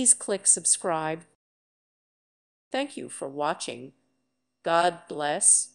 Please click subscribe. Thank you for watching. God bless.